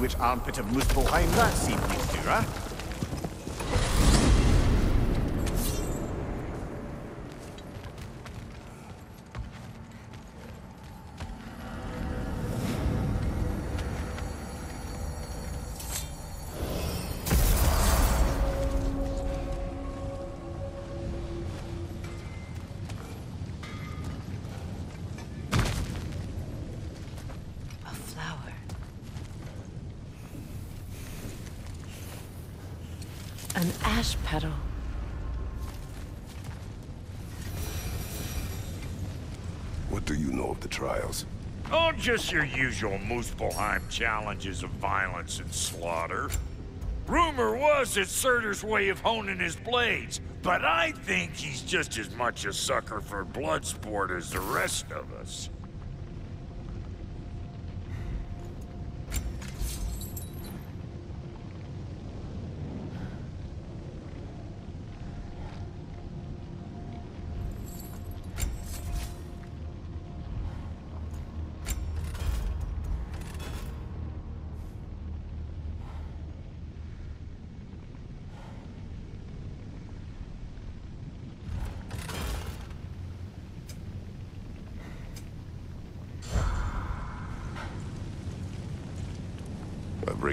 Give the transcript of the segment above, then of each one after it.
which armpit of Muspelheim that seemed to, huh? Just your usual Muspelheim challenges of violence and slaughter. Rumor was it's Surtr's way of honing his blades, but I think he's just as much a sucker for blood sport as the rest of us.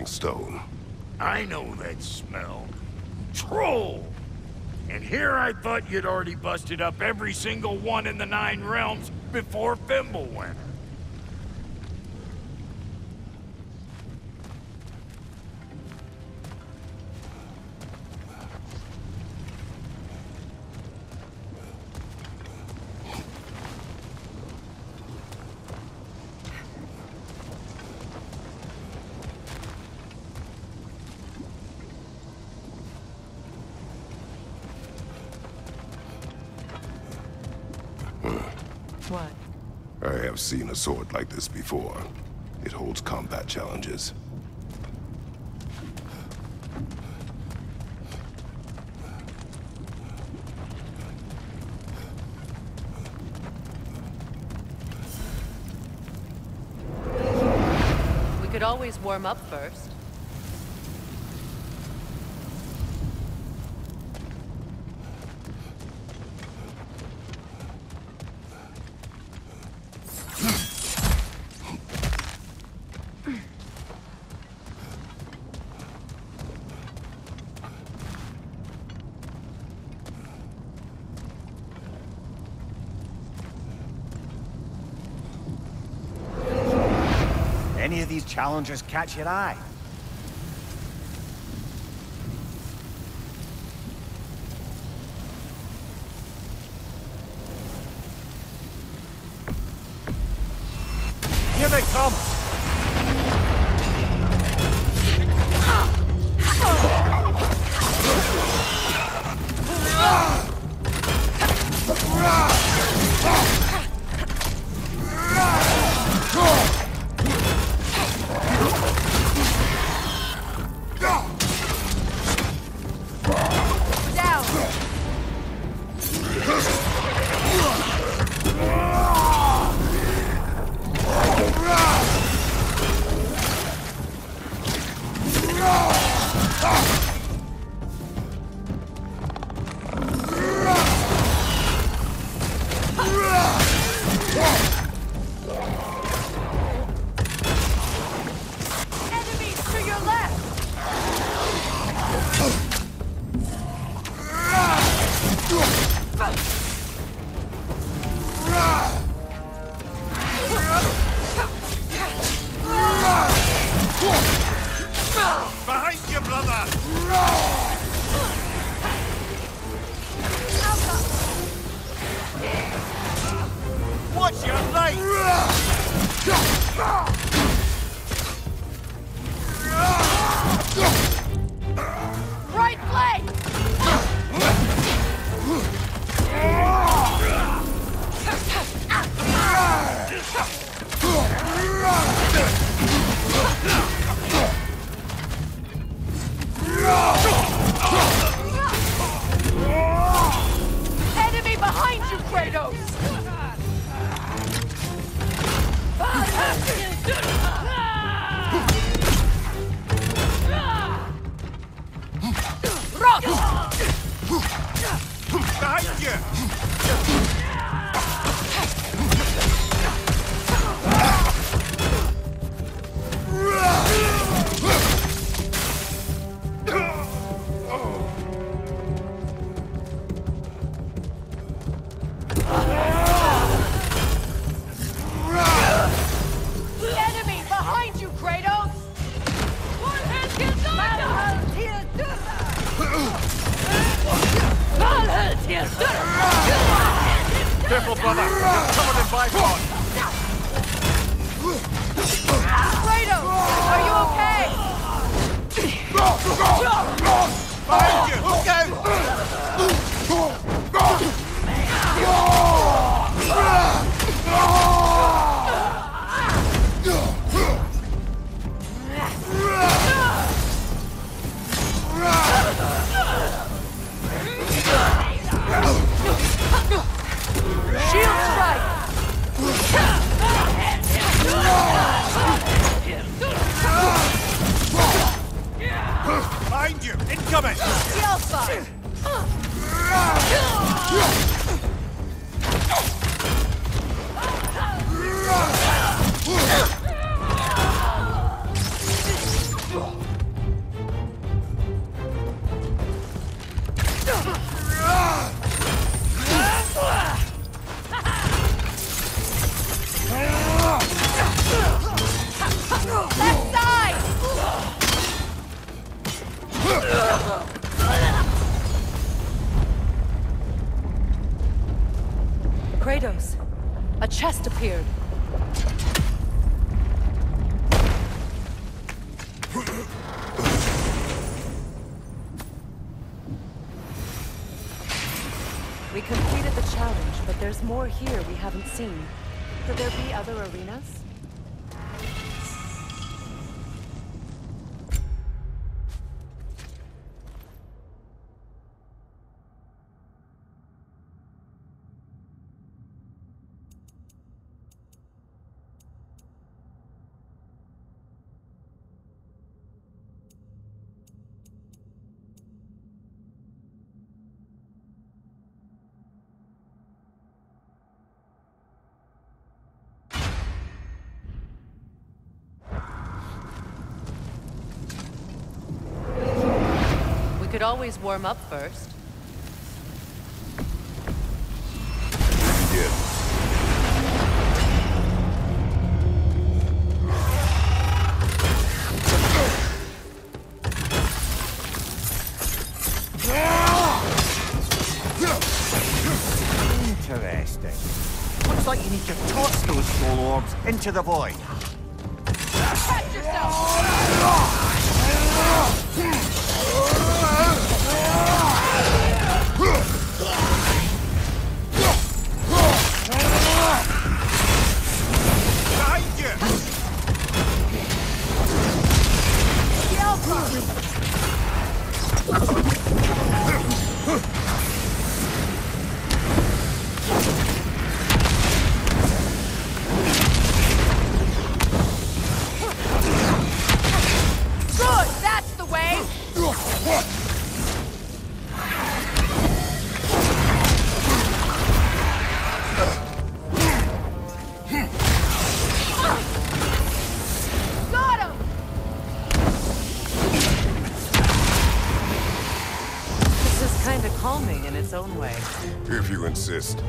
Stone. I know that smell. Troll! And here I thought you'd already busted up every single one in the Nine Realms before Fimbulwinter. What? A sword like this before. It holds combat challenges. We could always warm up first. Challengers catch your eye? behind you! always warm up first. Interesting. Looks like you need to toss those soul orbs into the void. basis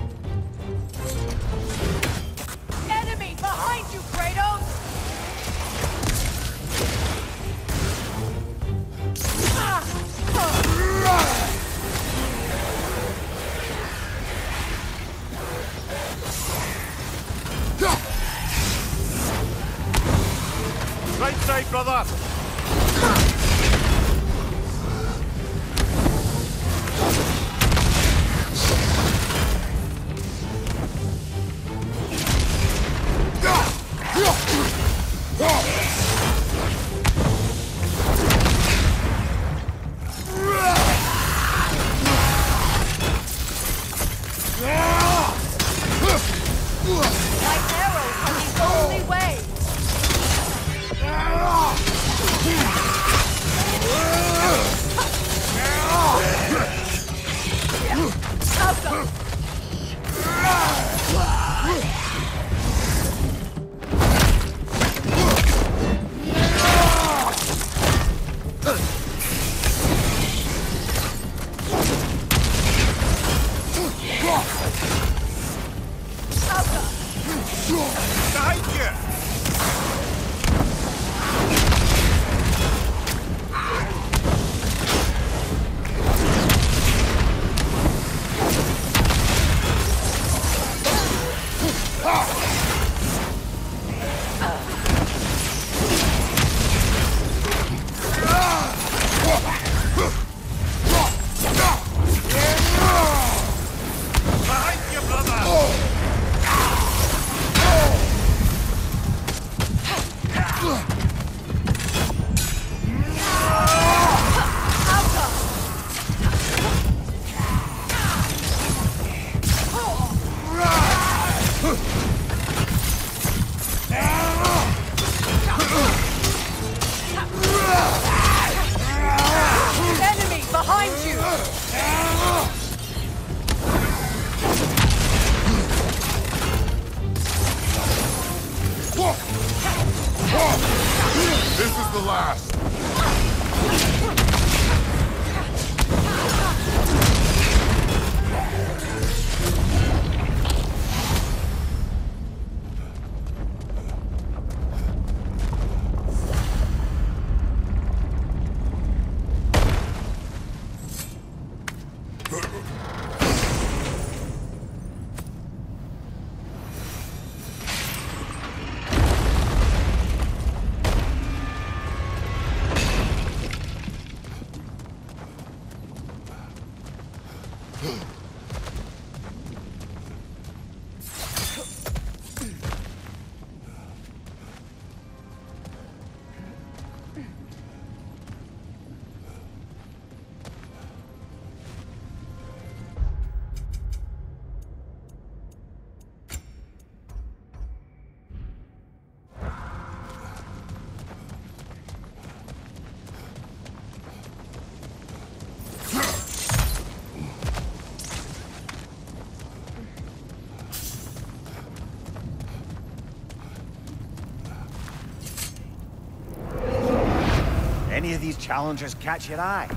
of these challengers catch your eye?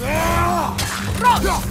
Ah! Fire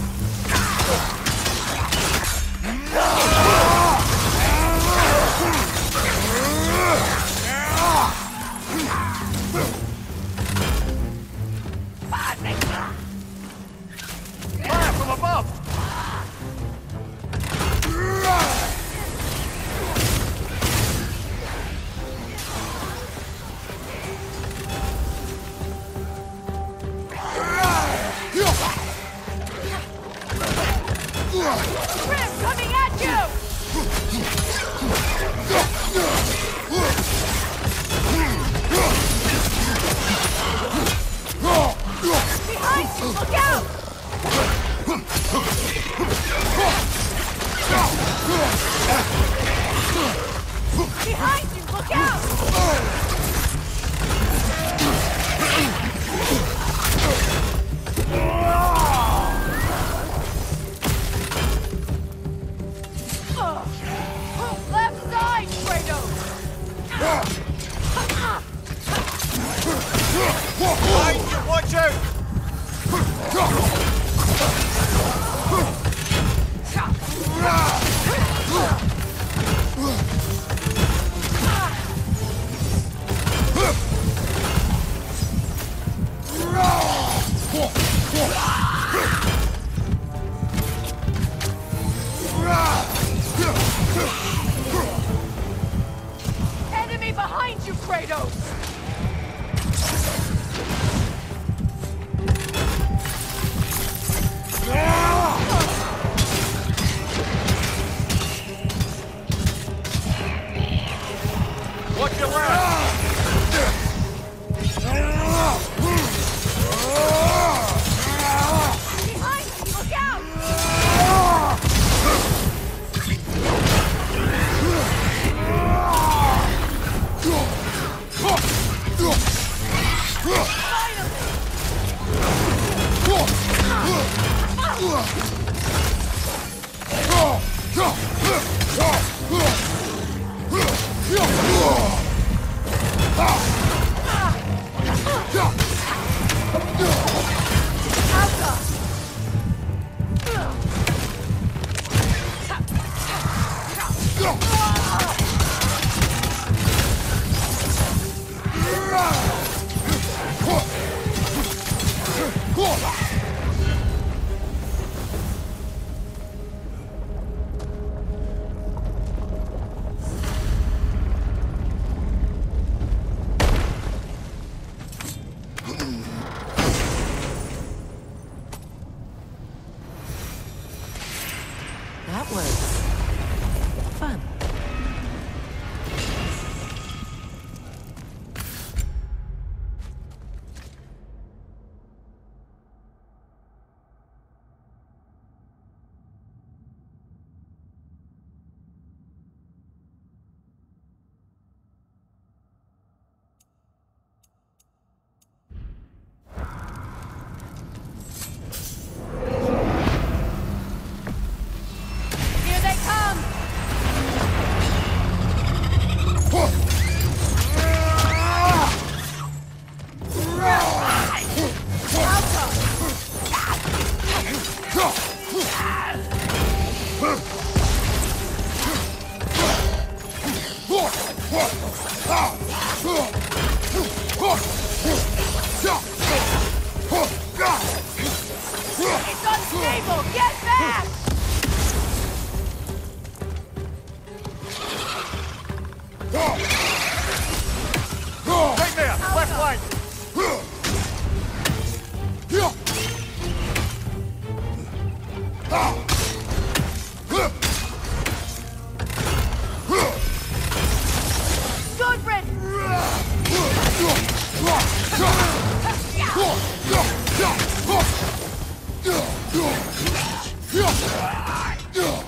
Above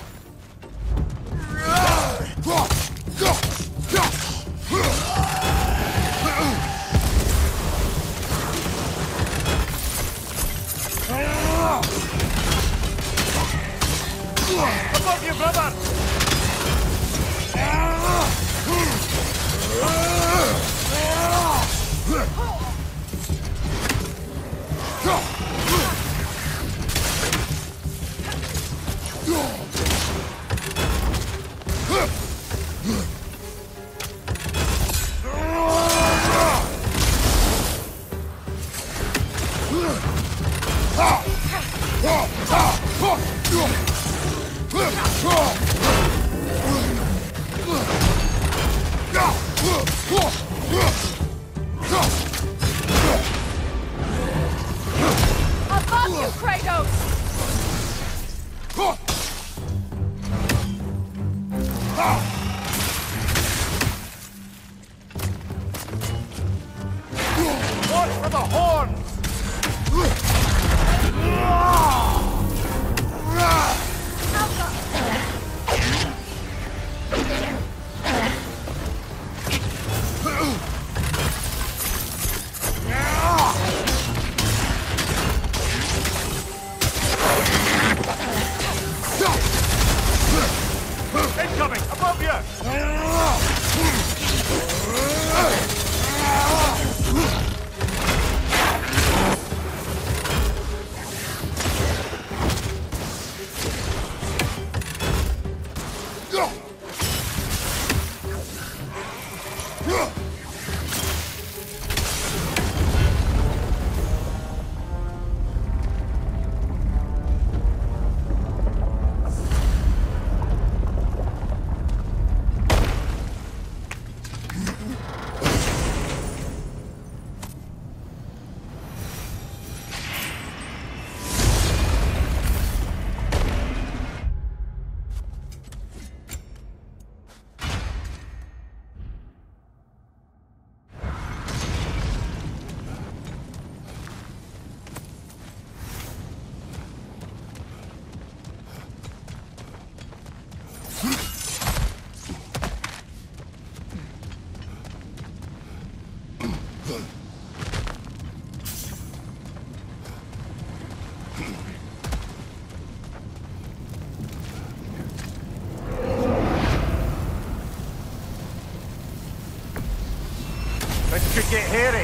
get hairy.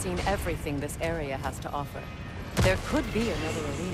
seen everything this area has to offer. There could be another arena.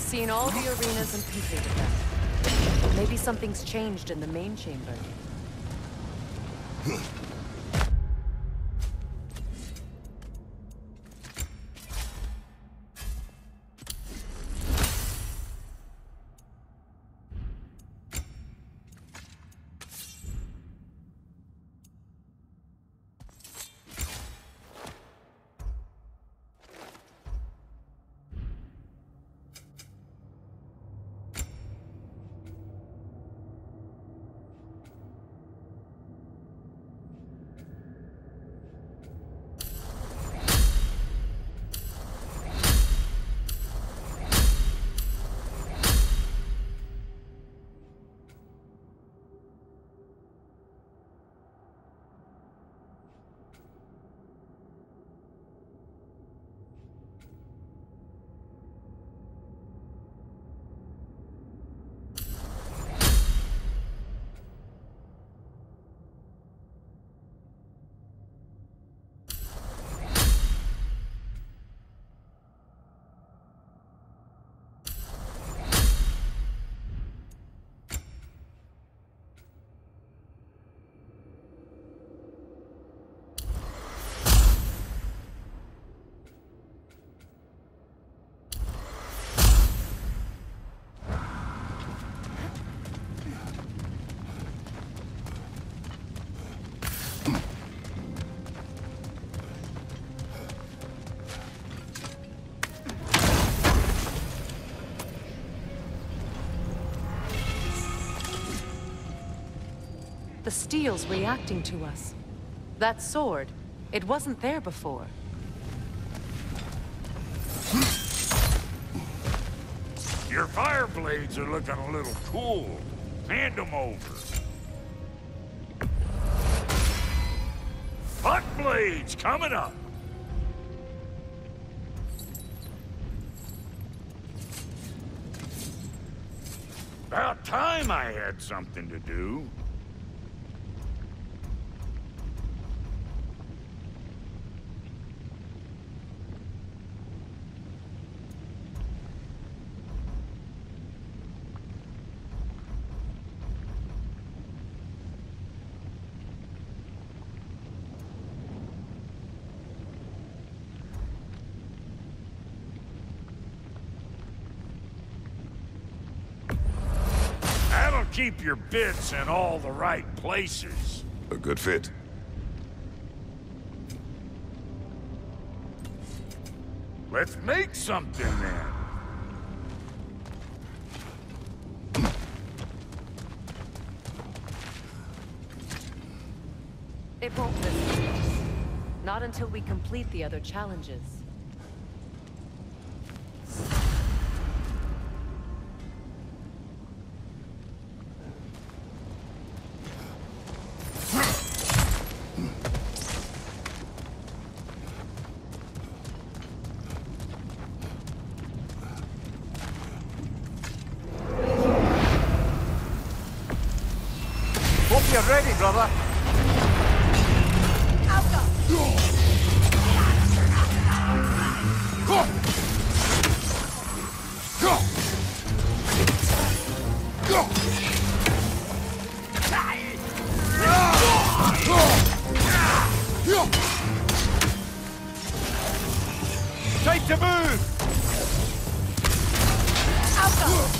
Seen all the arenas and completed them. Maybe something's changed in the main chamber. The steel's reacting to us. That sword, it wasn't there before. Your fire blades are looking a little cool. Hand them over. Hot blades coming up. About time I had something to do. Keep your bits in all the right places. A good fit. Let's make something then. It won't listen to us. Not until we complete the other challenges. Hope you're ready, brother. Time to move! Get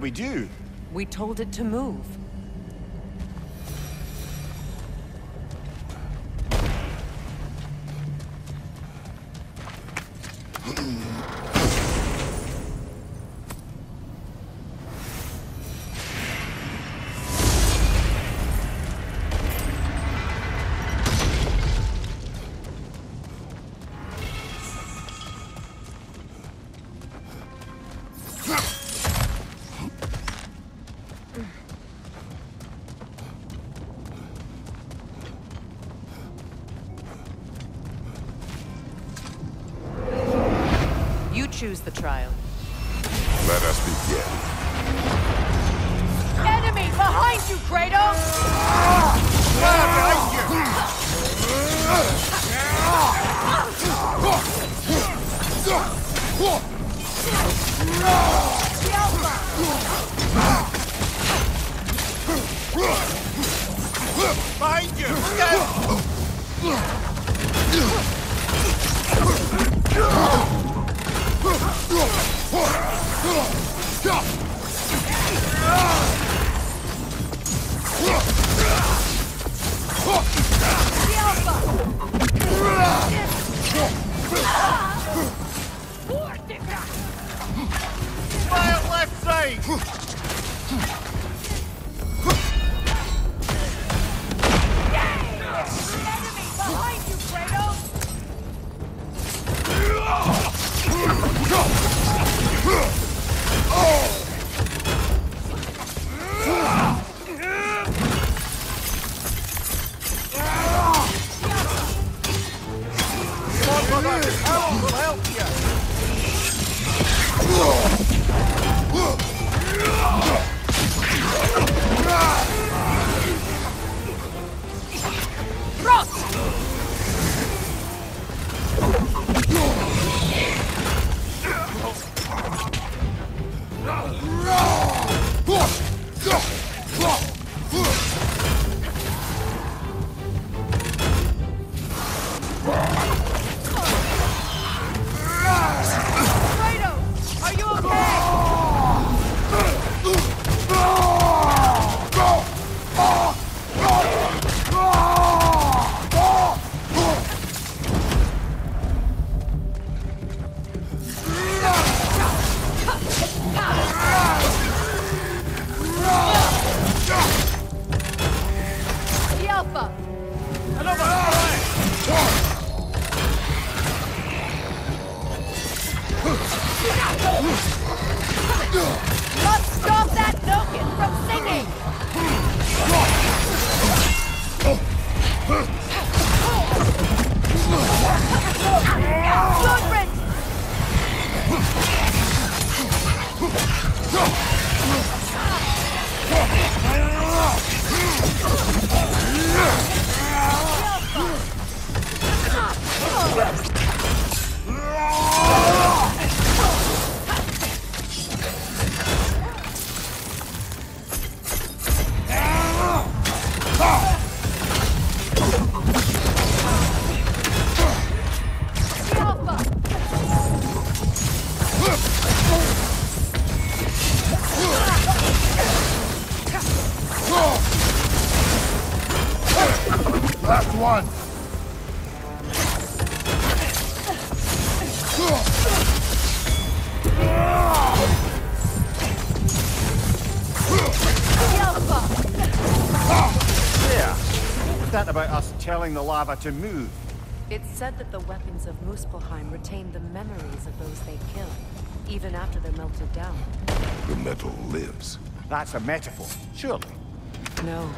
we do? We told it to move. Last one! The Alpha! There! What's that about us telling the lava to move? It's said that the weapons of Muspelheim retain the memories of those they kill, even after they're melted down. The metal lives. That's a metaphor, surely. No.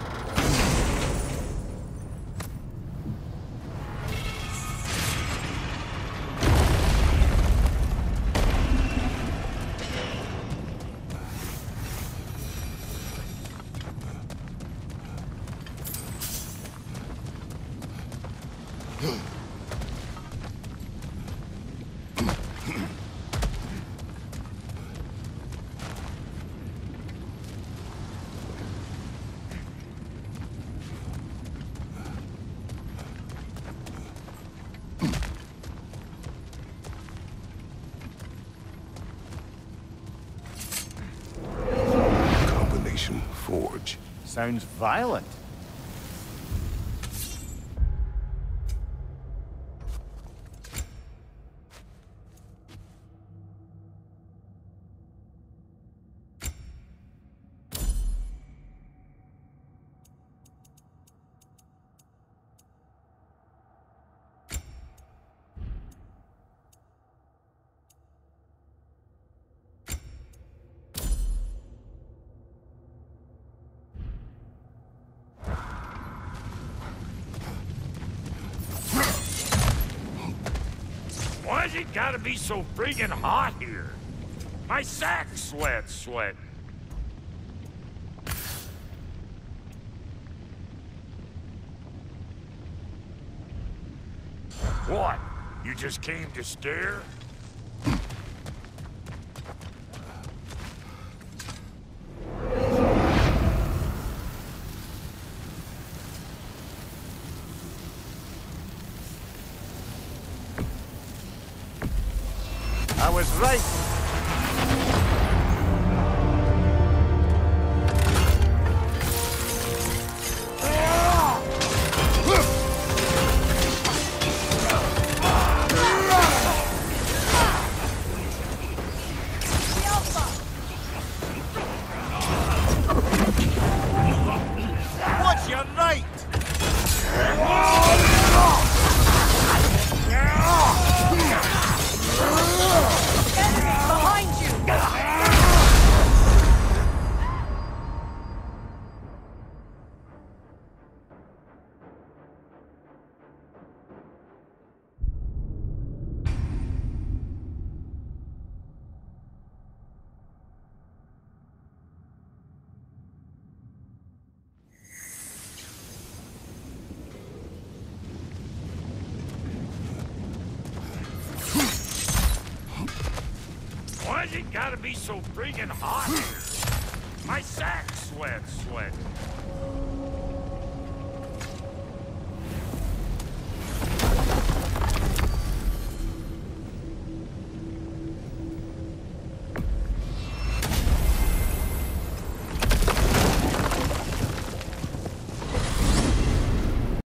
Sounds violent. Why's it gotta be so friggin' hot here? My sack sweats sweat. What? You just came to stare?